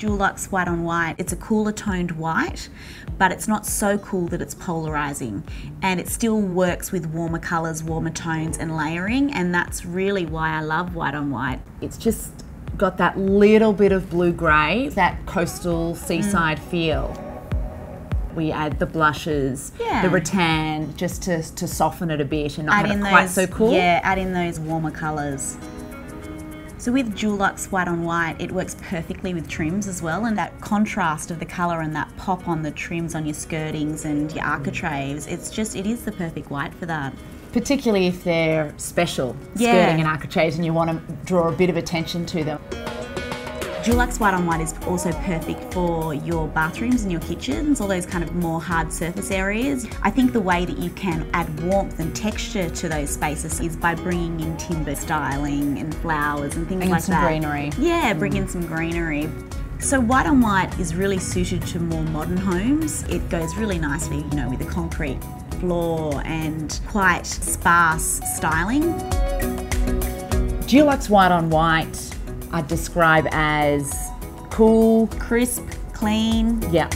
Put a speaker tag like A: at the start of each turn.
A: Dulux white on white, it's a cooler toned white, but it's not so cool that it's polarizing. And it still works with warmer colors, warmer tones, and layering. And that's really why I love white on white.
B: It's just got that little bit of blue grey, that coastal seaside mm. feel. We add the blushes, yeah. the rattan, just to, to soften it a bit and not add have it quite so cool.
A: Yeah, add in those warmer colours. So with Dulux white on white, it works perfectly with trims as well, and that contrast of the colour and that pop on the trims on your skirtings and your architraves, it's just, it is the perfect white for that.
B: Particularly if they're special, yeah. skirting and architraves, and you want to draw a bit of attention to them.
A: Dulux White on White is also perfect for your bathrooms and your kitchens, all those kind of more hard surface areas. I think the way that you can add warmth and texture to those spaces is by bringing in timber styling and flowers and things like that.
B: bring
A: like
B: some
A: that.
B: greenery.
A: Yeah, bring in mm. some greenery. So white on white is really suited to more modern homes. It goes really nicely, you know, with the concrete floor and quite sparse styling.
B: Dulux White on White I'd describe as cool,
A: crisp, clean.
B: Yeah.